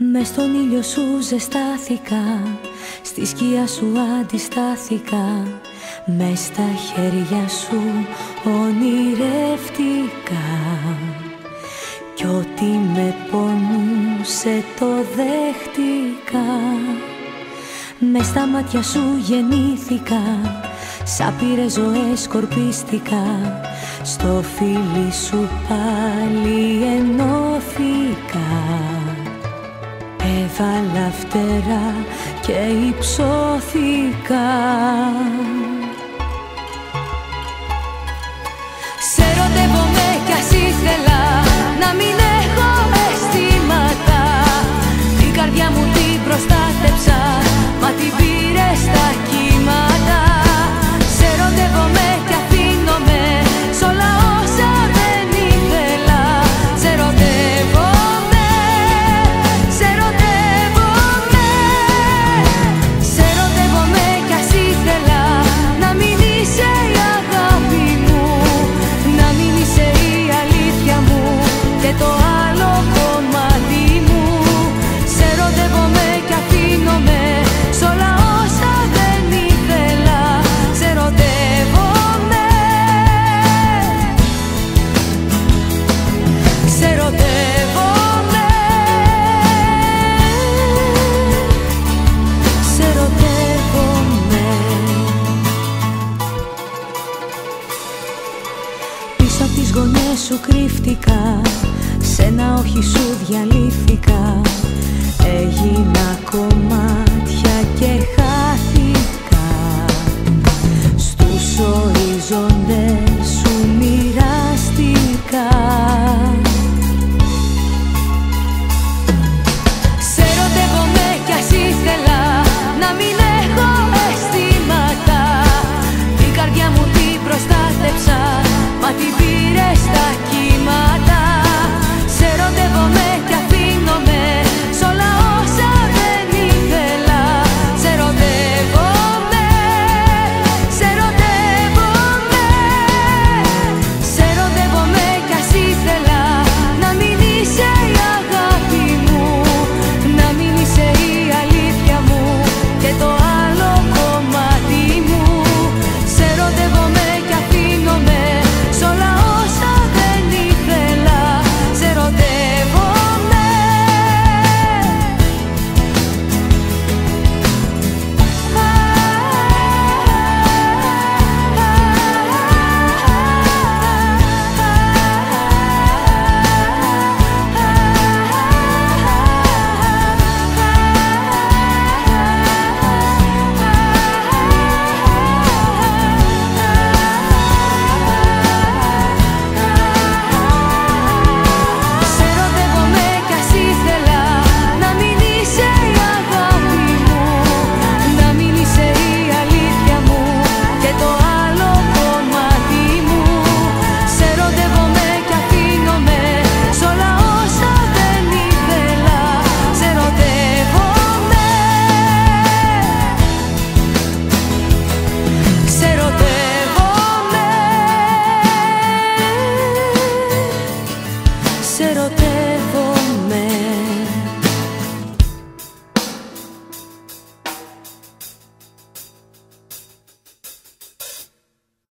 Μες στον ήλιο σου ζεστάθηκα Στη σκιά σου αντιστάθηκα. Μες στα χέρια σου ονειρεύτηκα. Κι ό,τι με πονούσε το δέχτηκα. Μες στα μάτια σου γεννήθηκα Σαν πήρες ζωές σκορπίστηκα. Στο φίλι σου πάλι ενώθηκα Έβαλα φτερά και υψώθηκα και το γωνιές σου κρύφτηκα Σ' ένα όχι σου διαλύθηκα. Έγινα κομμάτι